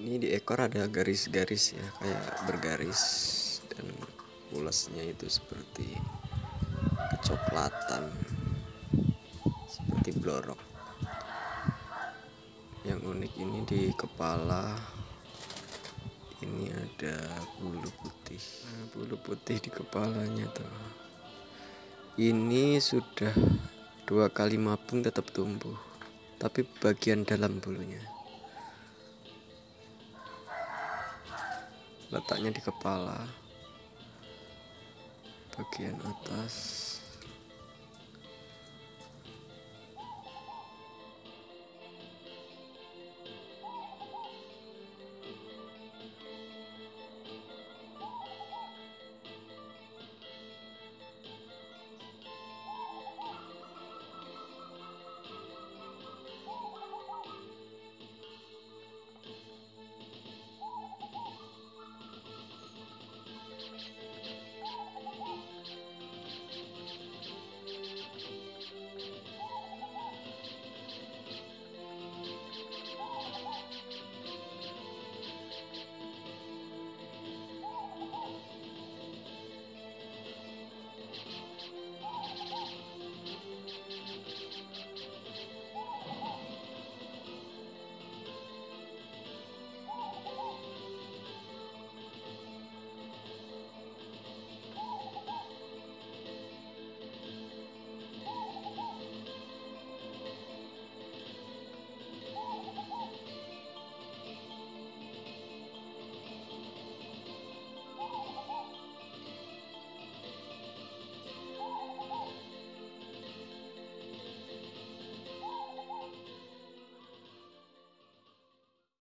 ini di ekor ada garis-garis ya kayak bergaris dan ulasnya itu seperti kecoklatan seperti blorok. Yang unik ini di kepala ini ada bulu putih. Nah, bulu putih di kepalanya tuh. Ini sudah dua kali mabung tetap tumbuh tapi bagian dalam bulunya letaknya di kepala bagian atas